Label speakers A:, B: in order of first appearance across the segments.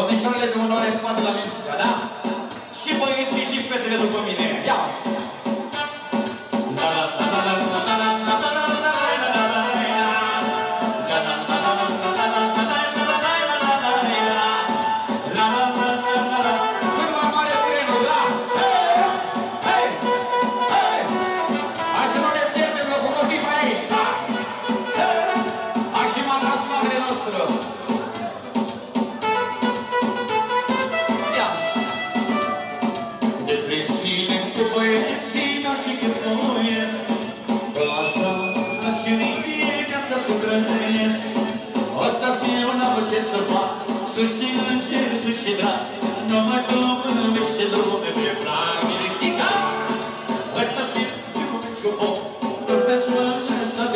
A: Domnișoarele de onoare scoate la minția, da? Și băieții și fetele după mine. Ia-s!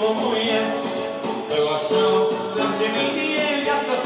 A: Bogu jest, wyłaszczał dla Ciebie i jak za